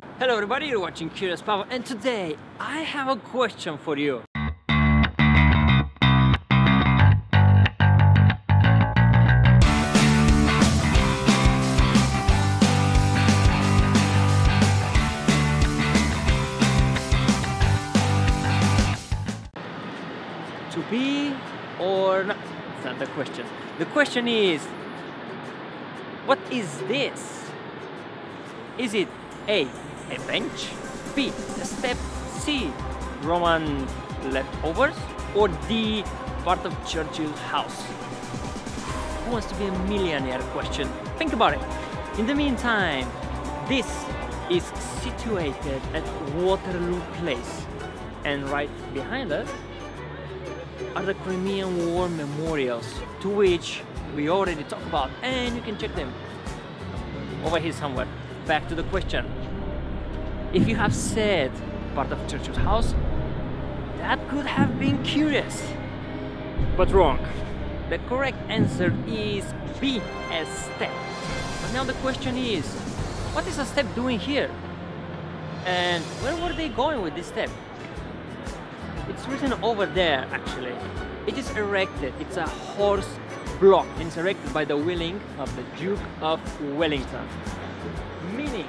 Hello everybody, you're watching Curious Pavel and today I have a question for you. To be or not? That's not the question. The question is, what is this? Is it A, a bench, B, a step, C, Roman leftovers, or D, part of Churchill's house? Who wants to be a millionaire question? Think about it. In the meantime, this is situated at Waterloo Place, and right behind us are the Crimean War memorials to which we already talked about, and you can check them over here somewhere. Back to the question. If you have said part of Churchill's house, that could have been curious, but wrong. The correct answer is B, a step. But now the question is, what is a step doing here? And where were they going with this step? It's written over there actually. It is erected, it's a horse block and it's erected by the willing of the Duke of Wellington. Meaning,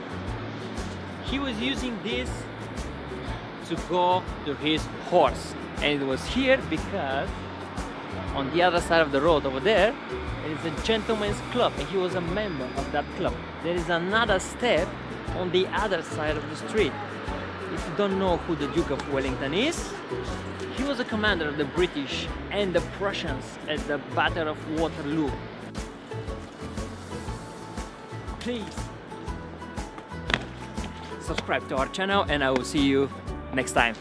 he was using this to go to his horse. And it was here because on the other side of the road over there, is a gentleman's club and he was a member of that club. There is another step on the other side of the street. If you don't know who the Duke of Wellington is, he was a commander of the British and the Prussians at the Battle of Waterloo. Please subscribe to our channel and I will see you next time.